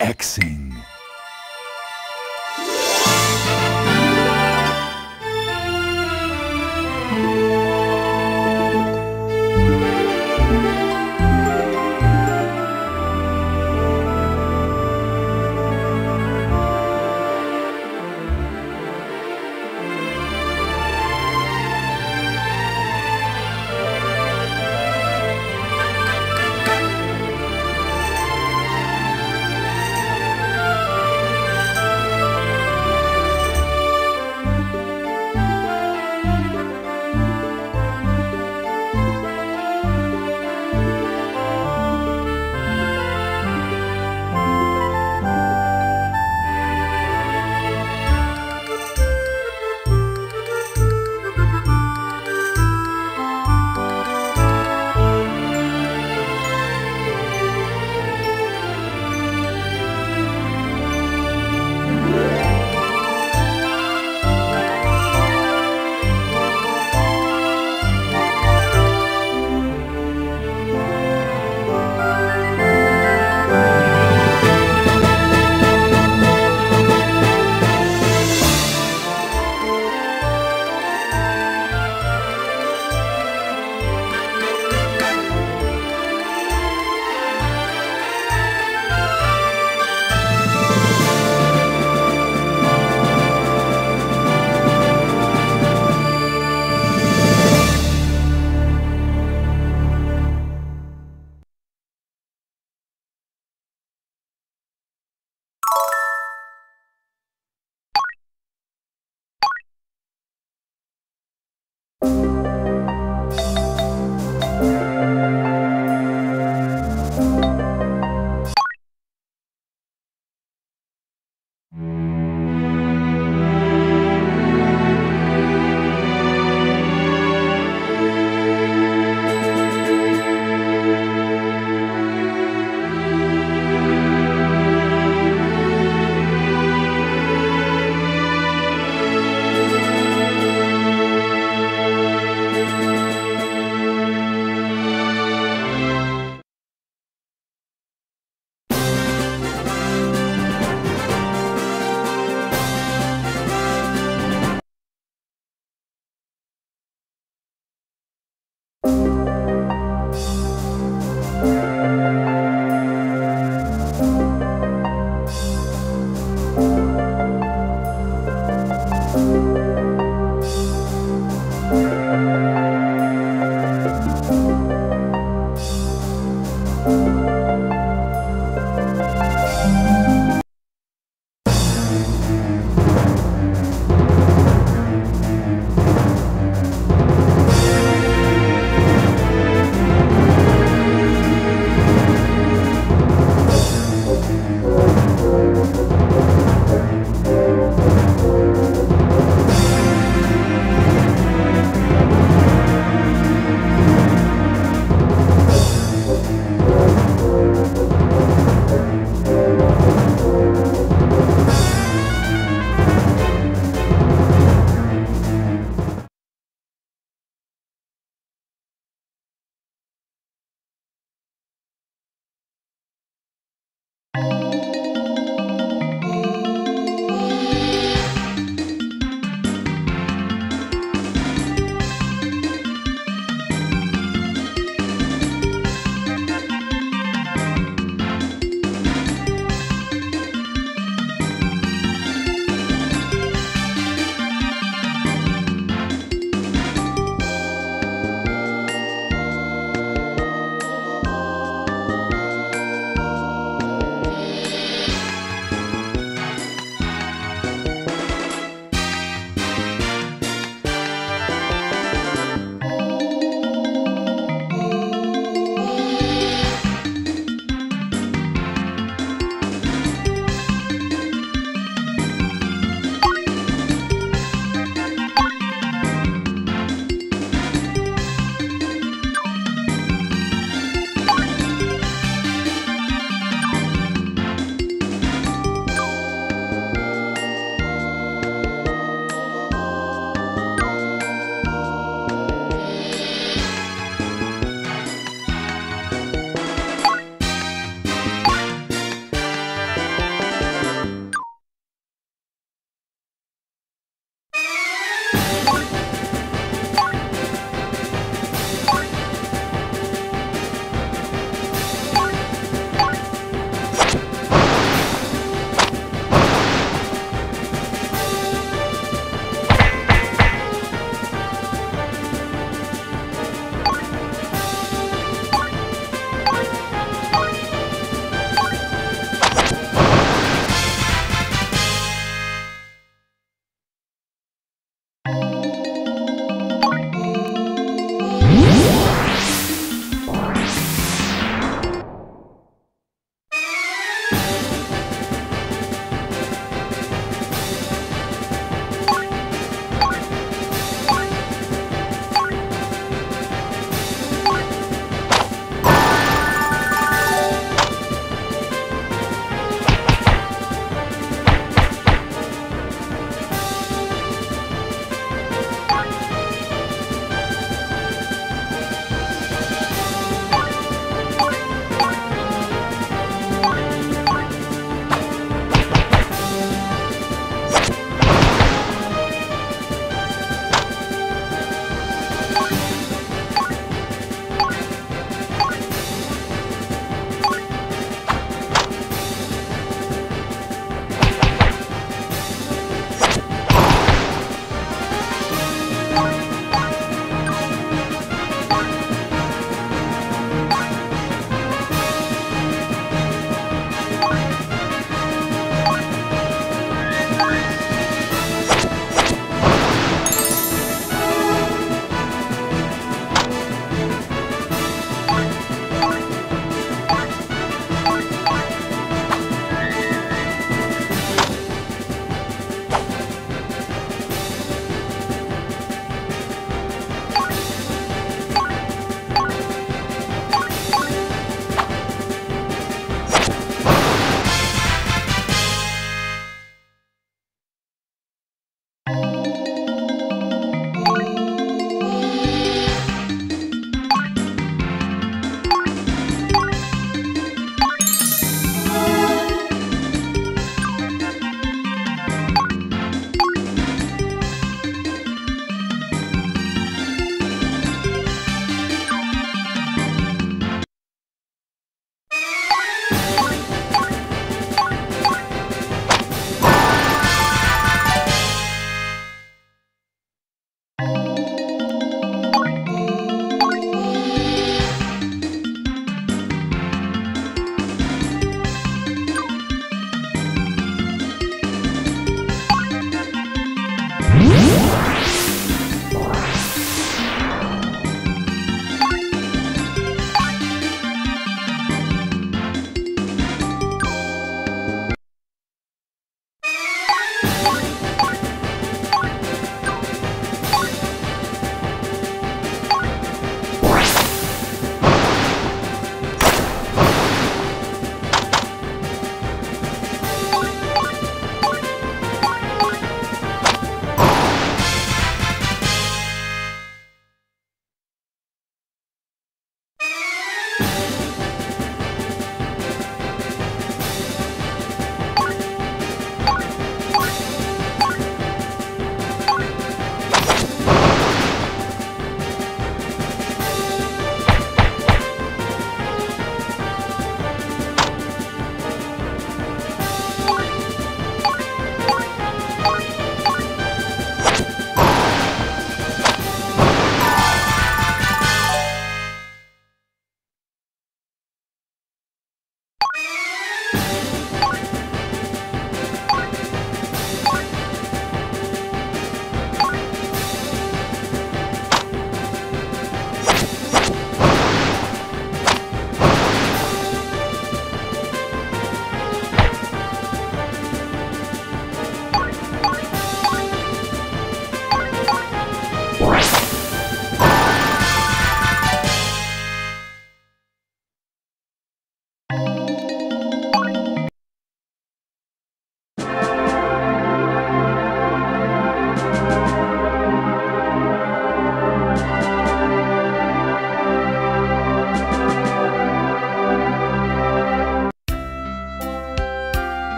Xing.